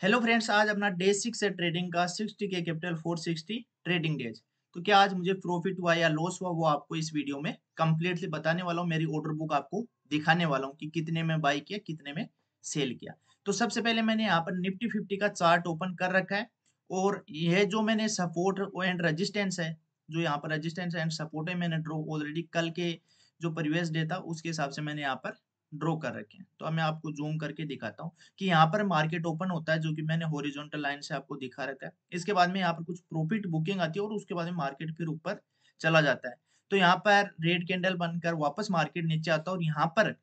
Hello friends आज अपना day six है ट्रेडिंग का सिक्सटी के capital four sixty trading days तो क्या आज मुझे प्रॉफिट हुआ या लॉस हुआ, वो आपको इस वीडियो में कंप्लीटली बताने वाला हूँ। मेरी ऑर्डर बुक आपको दिखाने वाला हूँ कि कितने में बाई किया, कितने में सेल किया। तो सबसे पहले मैंने यहाँ पर निफ्टी फिफ्टी का चार्ट ओपन कर रखा है और यह जो मैंने सपोर्ट एंड रजिस्टेंस है, जो यहाँ पर रजिस्टेंस एंड सपोर्ट है, मैंने ड्रॉ ऑलरेडी कल के जो प्रीवियस डे था, उसके हिसाब से मैंने यहाँ पर ड्रॉ कर रखे हैं। तो मैं आपको जूम करके दिखाता हूँ कि यहाँ पर मार्केट ओपन होता है, जो कि मैंने होरिजोनटल लाइन से आपको दिखा रखा है। इसके बाद में यहाँ पर कुछ प्रॉफिट बुकिंग आती है और उसके बाद में मार्केट फिर ऊपर चला जाता है। तो यहाँ पर रेड कैंडल बनकर वापस मार्केट नीचे आता है और यहाँ पर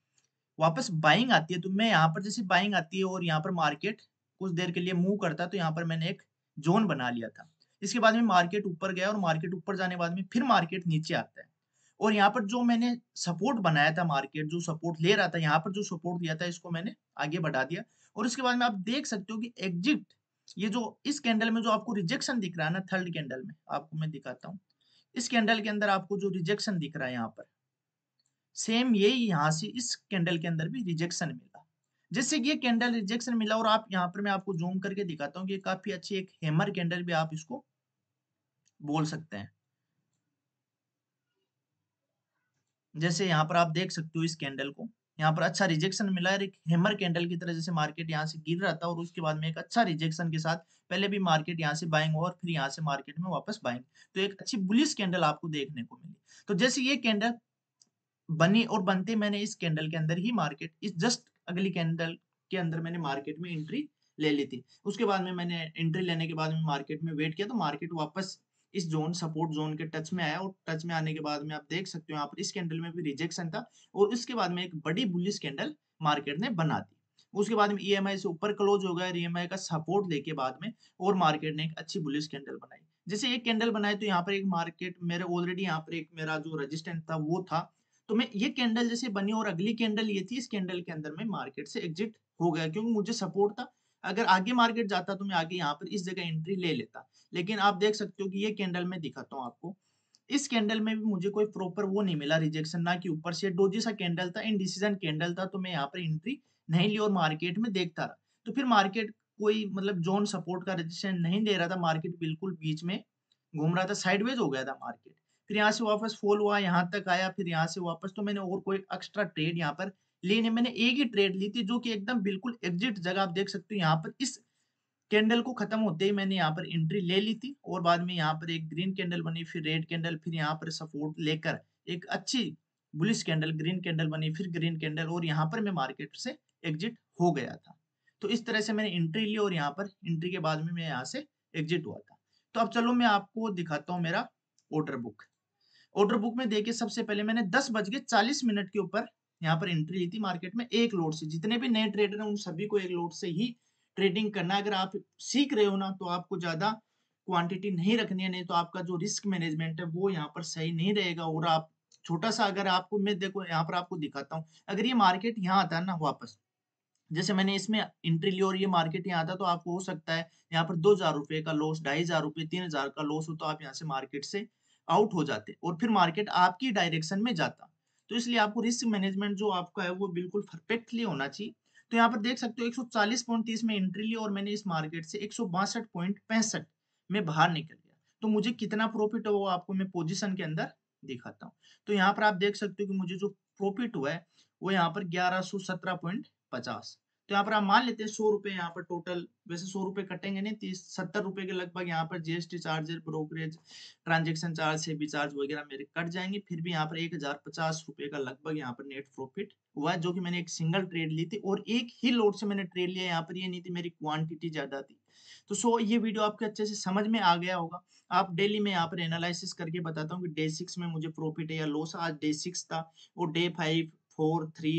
वापस बाइंग आती है। तो मैं यहाँ पर जैसे बाइंग आती है और यहाँ पर मार्केट कुछ देर के लिए मूव करता है तो यहाँ पर मैंने एक जोन बना लिया था। इसके बाद में मार्केट ऊपर गया और मार्केट ऊपर जाने बाद में फिर मार्केट नीचे आता है। और यहाँ पर जो मैंने सपोर्ट बनाया था मार्केट जो सपोर्ट ले रहा था, यहाँ पर जो सपोर्ट दिया था, इसको मैंने आगे बढ़ा दिया। और उसके बाद में आप देख सकते हो कि एग्जिट ये जो इस कैंडल में जो आपको रिजेक्शन दिख रहा है ना थर्ड कैंडल में, आपको मैं दिखाता हूँ। इस कैंडल के अंदर आपको जो रिजेक्शन दिख रहा है यहाँ पर सेम यही यहाँ से इस कैंडल के अंदर भी रिजेक्शन मिला। जिससे ये कैंडल रिजेक्शन मिला और आप यहाँ पर मैं आपको जूम करके दिखाता हूँ कि काफ़ी अच्छी एक हेमर कैंडल भी आप इसको बोल सकते हैं। जैसे यहाँ पर आप देख सकते हो इस कैंडल को। यहाँ पर अच्छा रिजेक्शन मिला है। एक हेमर कैंडल की तरह जैसे मार्केट यहाँ से गिर रहा था और उसके बाद में एक अच्छा रिजेक्शन के साथ पहले भी मार्केट यहाँ से बाइंग और फिर यहाँ से मार्केट में वापस बाइंग तो एक अच्छी बुलिस कैंडल आपको देखने को मिली। तो जैसे ये कैंडल बनी और बनते मैंने इस कैंडल के अंदर ही मार्केट इस जस्ट अगली कैंडल के अंदर मैंने मार्केट में एंट्री ले ली थी। उसके बाद में मैंने एंट्री लेने के बाद में मार्केट में वेट किया तो मार्केट वापस इस जोन, सपोर्ट जोन के टच में आया और टच में आने के बाद में आप देख सकते हो यहाँ पर इस कैंडल में भी रिजेक्शन था और इसके बाद में एक बड़ी बुलिस कैंडल मार्केट ने बना दी। उसके बाद में ई e से ऊपर क्लोज हो गया ई का सपोर्ट लेके बाद में और मार्केट ने एक अच्छी बुलिस कैंडल बनाई। जैसे एक कैंडल बनाए तो यहाँ पर एक मार्केट मेरे ऑलरेडी यहाँ पर एक मेरा जो रजिस्टेंट था वो था। तो मैं ये कैंडल जैसे बनी और अगली कैंडल ये थी, इस कैंडल के अंदर में मार्केट से एग्जिट हो गया क्योंकि मुझे सपोर्ट था। अगर आगे मार्केट जाता तो मैं आगे यहाँ पर इस जगह एंट्री ले लेता। लेकिन आप देख सकते हो कि ये कैंडल में दिखाता हूँ आपको। इस कैंडल में भी मुझे कोई प्रॉपर वो नहीं मिला रिजेक्शन ना कि ऊपर से डोजी सा कैंडल था इनडिसीजन कैंडल था तो मैं यहाँ पर एंट्री नहीं ली और मार्केट में देखता रहा। तो फिर मार्केट कोई मतलब जोन सपोर्ट का रजिस्ट्रेशन नहीं दे रहा था मार्केट बिल्कुल बीच में घूम रहा था साइडवेज हो गया था मार्केट फिर यहाँ से वापस फॉल हुआ, यहाँ तक आया, फिर यहाँ से वापस तो मैंने और कोई एक्स्ट्रा ट्रेड यहाँ पर लेने मैंने एक ही ट्रेड ली थी जो कि एकदम बिल्कुल एग्जिट जगह, आप देख सकते हो, यहाँ पर इस कैंडल को खत्म होते ही मैंने यहाँ पर एंट्री ले ली थी और बाद में यहाँ पर एक ग्रीन कैंडल बनी, फिर रेड कैंडल फिर यहाँ पर सपोर्ट लेकर एक अच्छी बुलिस कैंडल ग्रीन कैंडल बनी, फिर ग्रीन कैंडल और यहाँ पर मैं मार्केट से एग्जिट हो गया था। तो इस तरह से मैंने एंट्री ली और यहाँ पर एंट्री के बाद में मैं यहाँ से एग्जिट हुआ था। तो अब चलो मैं आपको दिखाता हूँ मेरा ऑर्डर बुक ऑर्डर बुक में देखिए, सबसे पहले मैंने दस बज के चालीस मिनट के ऊपर यहाँ पर एंट्री ली थी मार्केट में एक लोड से। जितने भी नए ट्रेडर हैं, उन सभी को एक लोड से ही ट्रेडिंग करना अगर आप सीख रहे हो ना तो आपको ज़्यादा क्वांटिटी नहीं रखनी है, नहीं तो आपका जो रिस्क मैनेजमेंट है, वो यहाँ पर सही नहीं रहेगा। और आप छोटा सा अगर आपको, मैं देखो, यहाँ पर आपको दिखाता हूँ। अगर ये मार्केट यहाँ आता है ना वापस, जैसे मैंने इसमें एंट्री ली और ये मार्केट यहाँ आता तो आपको हो सकता है यहाँ पर दो हज़ार रुपए का लॉस ढाई हज़ार रुपए तीन हज़ार का लॉस हो तो आप यहाँ से मार्केट से आउट हो जाते। और फिर मार्केट आपकी डायरेक्शन में जाता। तो इसलिए आपको रिस्क मैनेजमेंट जो आपका है, वो बिल्कुल परफेक्टली होना चाहिए। तो यहाँ पर देख सकते हो 140.30 में एंट्री ली और मैंने इस मार्केट से एक में बाहर निकल गया। तो मुझे कितना प्रॉफिट हुआ आपको मैं पोजिशन के अंदर दिखाता हूँ। तो यहाँ पर आप देख सकते हो कि मुझे जो प्रॉफिट हुआ है, वो यहाँ पर ग्यारह सत्रह पॉइंट पचास। तो यहाँ पर आप मान लेते हैं सौ रुपए यहाँ पर टोटल वैसे सौ रुपए कटेंगे नहीं, तीस, सत्तर रुपए के लगभग यहाँ पर GST charge brokerage transaction charge से भी चार्ज वगैरह मेरे कट जाएँगे, फिर भी यहाँ पर एक हज़ार पचास रुपए का लगभग यहाँ पर नेट प्रॉफिट हुआ है, जो कि मैंने एक सिंगल ट्रेड ली थी और एक ही लोड से मैंने ट्रेड लिया, यहाँ पर ये नहीं थी मेरी क्वांटिटी ज़्यादा थी। तो सो ये वीडियो आपके अच्छे से समझ में आ गया होगा। आप डेली में यहाँ पर एनालिसिस करके बताता हूँ कि डे सिक्स में मुझे प्रॉफिट है या लॉस आज डे सिक्स था और day five four three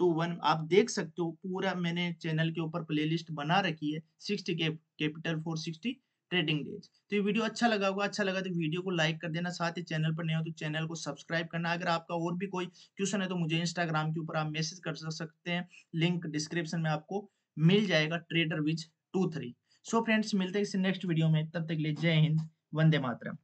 two one, आप देख सकते हो, पूरा मैंने चैनल के ऊपर प्लेलिस्ट बना रखी है, sixty capital four sixty trading days. तो ये वीडियो अच्छा लगा होगा अच्छा लगा तो वीडियो को लाइक कर देना, साथ ही चैनल पर नहीं हो तो चैनल को सब्सक्राइब करना। अगर आपका और भी कोई क्वेश्चन है तो मुझे इंस्टाग्राम के ऊपर आप मैसेज कर सकते हैं, लिंक डिस्क्रिप्शन में आपको मिल जाएगा, trader wiz two three. So friends, मिलते हैं नेक्स्ट वीडियो में, तब तक लिए जय हिंद, वंदे मातरम।